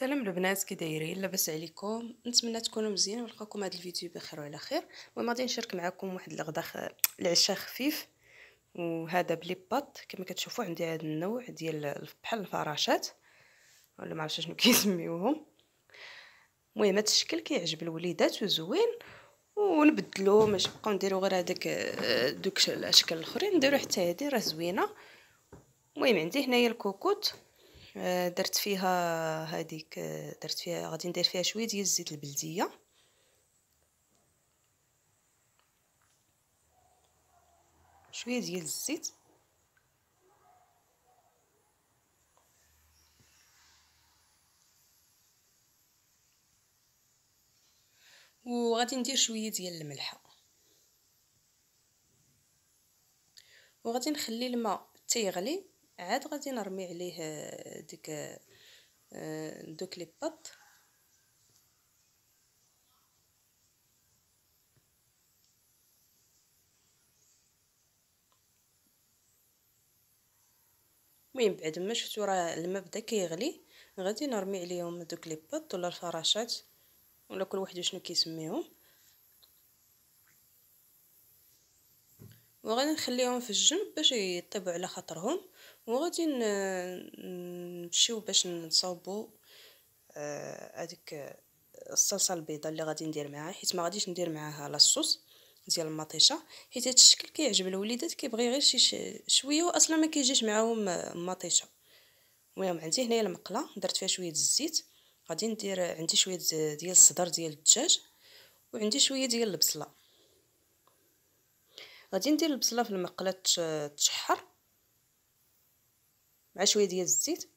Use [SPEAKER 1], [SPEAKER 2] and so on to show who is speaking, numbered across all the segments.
[SPEAKER 1] سلام البنات كي دايرين لاباس عليكم. نتمنى تكونوا مزيان ونلقاكم هذا الفيديو بخير وعلى خير. المهم غادي نشارك معكم واحد الغدا خ... العشاء خفيف وهذا بلي بات كما كتشوفوا عندي هذا النوع ديال بحال الفراشات. ولا ما عرفتش شنو كيسميوهم. المهم هذا الشكل كيعجب الوليدات وزوين. ونبدلو ماشي نبقاو نديرو غير هذاك دوك الاشكال الأخرين. نديرو حتى هذه راه زوينة. المهم عندي هنايا الكوكوت. درت فيها هذيك آه، درت فيها غادي ندير فيها شوية ديال الزيت البلدية. شوية ديال الزيت. وغادي ندير شوية ديال الملحة. وغادي نخلي الماء تيغلي. عاد غادي نرمي عليه آه، ديك آه، دوك لي بط. المهم بعد ما شفتوا راه الماء بدا كيغلي غادي نرمي عليهم دوك لي بط ولا الفراشات ولا كل واحد شنو كيسميهم. وغادي نخليهم في الجنب باش يطيبوا على خاطرهم. وغادي نمشيو باش نصاوبو آه، هذيك الصلصة البيضاء اللي غادي ندير معاها حيت ما غاديش ندير معاها لاصوص ديال المطيشة حيت هذا الشكل كيعجب الوليدات كيبغي غير شي شوية واصلا ما كيجيش معاهم مطيشة. المهم عندي هنايا المقلة درت فيها شوية الزيت غادي ندير عندي شوية ديال الصدر ديال الدجاج وعندي شوية ديال البصلة. غادي ندير البصلة في المقلة تشحر مع شوية ديال الزيت.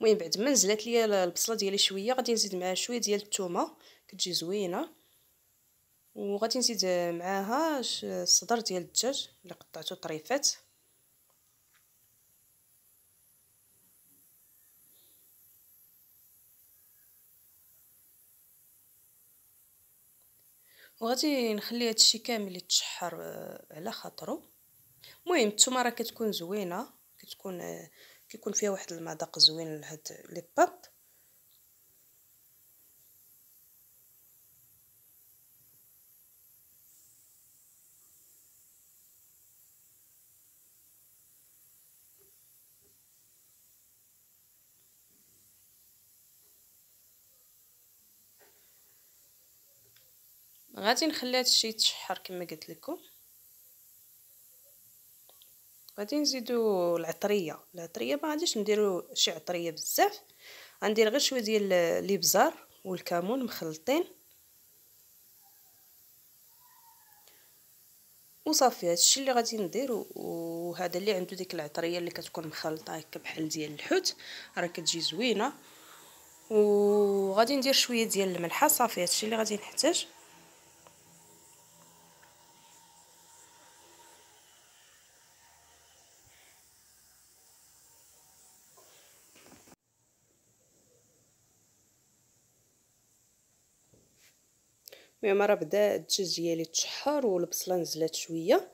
[SPEAKER 1] المهم بعد ما نزلت ليا البصلة ديالي شوية غادي نزيد معاها شوية ديال الثومه كتجي زوينة. وغادي نزيد معاها الصدر ديال الدجاج اللي قطعته طريفات. وغادي نخلي هادشي كامل يتشحر آه، على خاطرو. المهم الثومه راه كتكون زوينة كتكون آه، كيكون فيها واحد المذاق زوين لهاد لي باط غادي نخلي هادشي يتشحر كما قلت لكم. غادي نزيدو العطرية. العطرية ما غاديش نديرو شي عطرية بزاف. غندير غير شوية ديال الابزار والكمون مخلطين. وصافي هادشي اللي غادي ندير وهذا اللي عنده ديك العطرية اللي كتكون مخلطة هكا بحال ديال الحوت. راه كتجي زوينة. وغادي ندير شوية ديال الملحة. صافي هادشي اللي غادي نحتاج. المهم راه بدا الدجاج ديالي تشحر والبصله نزلات شوية.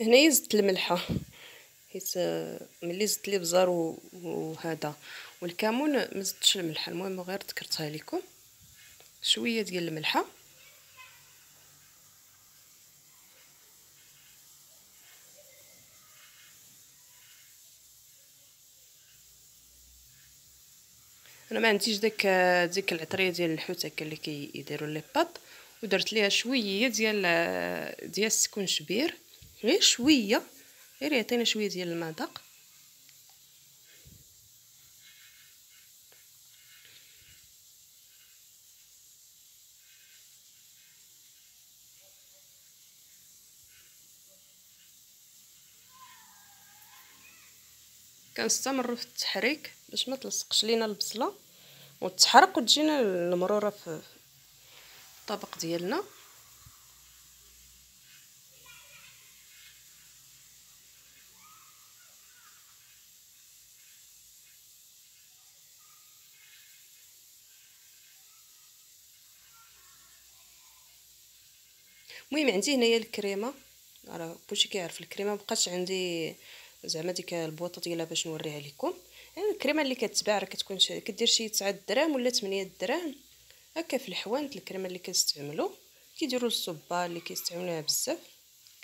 [SPEAKER 1] هنايا زدت الملحة. حيت ملي زدت لي بزار وهذا والكمون ما زدتش الملحه المهم غير ذكرتها لكم. شوية ديال الملحه أنا ما عنديش داك ديك العطرية ديال الحوت هكا اللي كيديروا لي بات ودرت ليها شوية ديال ديال السكونشبير غير شوية. غير يعطينا شوية ديال المذاق. كنستمروا في التحريك باش ما تلصقش لينا البصلة وتحرق وتجينا المرورة في الطبق ديالنا. المهم عندي هنايا الكريمة. راه كلشي كيعرف الكريمة مبقاتش عندي زعما ديك البواطة ديالها باش نوريها لكم. يعني الكريمة اللي كتباع راه كتكون كدير شي 9 دراهم ولا 8 دراهم. هكا في الحوانت الكريمة اللي كنستعملوا كيديروا الصبا اللي كيستعملوها بزاف.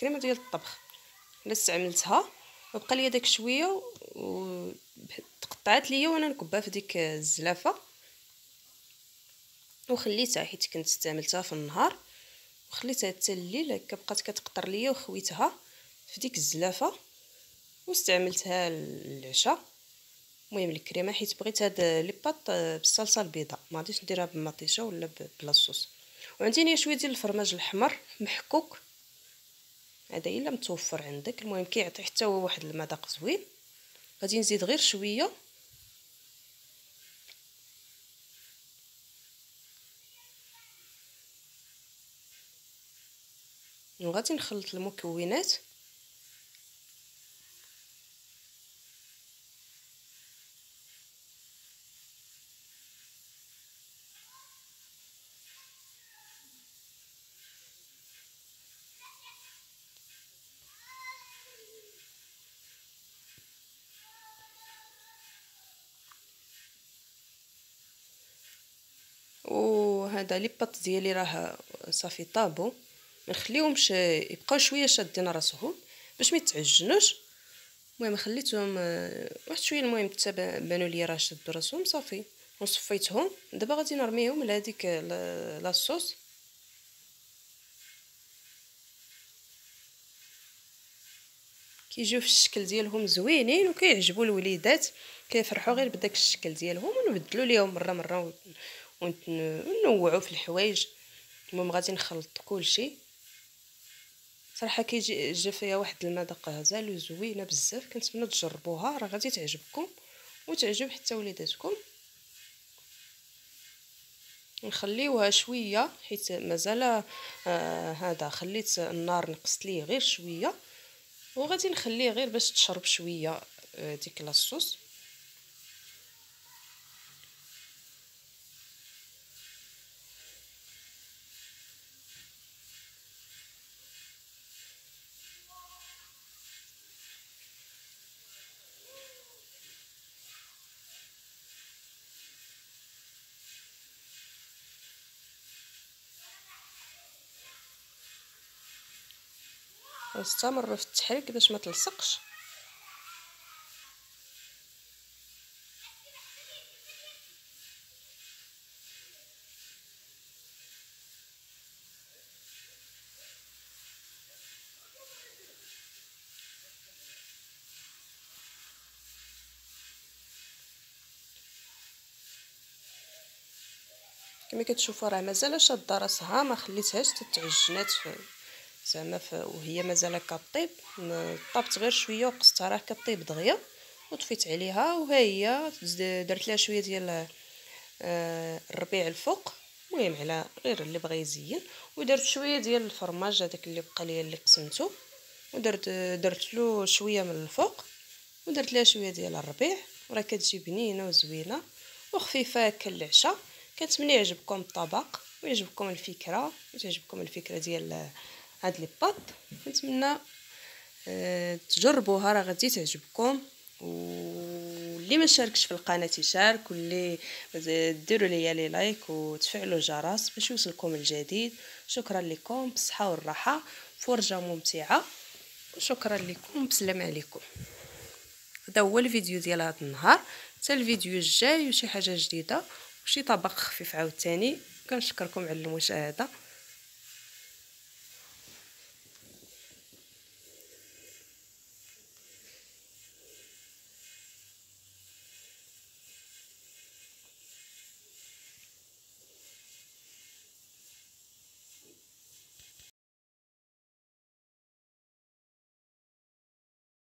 [SPEAKER 1] كريمه ديال الطبخ. أنا استعملتها وبقى لي داك شوية و تقطعت ليا وأنا نكبها في ديك الزلافة. وخليتها حيت كنت استعملتها في النهار. وخليتها حتى الليل هكا بقات كتقطر ليا وخويتها في ديك الزلافة واستعملتها للعشاء. المهم الكريمة حيت بغيت هاد لي باط بالصلصة البيضاء. ما غاديش نديرها بالمطيشه ولا بلاصوص وعندي هنا شوية ديال الفرماج الأحمر محكوك. هذا إلا متوفر عندك. المهم كيعطي حتى هو واحد المذاق زوين. غادي نزيد غير شوية. وغادي نخلط المكونات. وهذا لي بط ديالي راه صافي طابو. ما نخليهمش يبقاو شوية شادين راسهم باش ما يتعجنوش. المهم خليتهم واحد شوية المهم حتى بانوا لي راه شادوا راسهم صافي. وصفيتهم دابا غادي نرميهم لهاديك لاصوص كيجيو في الشكل ديالهم زوينين وكيعجبوا الوليدات. كيفرحوا غير بداك الشكل ديالهم ونبدلوا ليهم مرة مرة ونوعوا في الحوايج. المهم غادي نخلط كلشي. صراحة كيجي جا فيها واحد المذاق غزال وزوينة بزاف كنتمنى تجربوها راه غادي تعجبكم وتعجب حتى وليداتكم. نخليوها شوية حيت مازال آه هذا خليت النار نقصت ليه غير شوية وغادي نخليه غير باش تشرب شوية آه ديك لاصوص ونستمر في التحريك باش ما تلصقش. كما كتشوفوا راه مازال شاده راسها ما خليتهاش تتعجنات زعما وهي مازال كطيب. طابت غير شوية وقصتها راه كطيب دغيا وطفيت عليها وها هي درت لها شوية ديال آه الربيع الفوق. المهم على غير اللي بغى يزين. ودرت شوية ديال الفرماج هذاك اللي بقى ليا اللي قسمته ودرت درت له شوية من الفوق. ودرت لها شوية ديال الربيع. وراه كتجي بنينة وزوينة وخفيفة هكا للعشاء كنتمنى يعجبكم الطبق ويعجبكم الفكرة وتعجبكم الفكرة ديال هاد لي باط نتمنى أه تجربوها راه غادي تعجبكم. واللي ما شاركش في القناة يشارك واللي ديروا ليا لي لايك وتفعلوا الجرس باش يوصلكم الجديد. شكرا لكم بالصحة والراحة. فرجة ممتعة. شكرا لكم بسلام عليكم. هذا هو الفيديو ديال هذا النهار. حتى الفيديو الجاي وشي حاجة جديدة وشي طبق خفيف عاوتاني. كنشكركم على المشاهدة.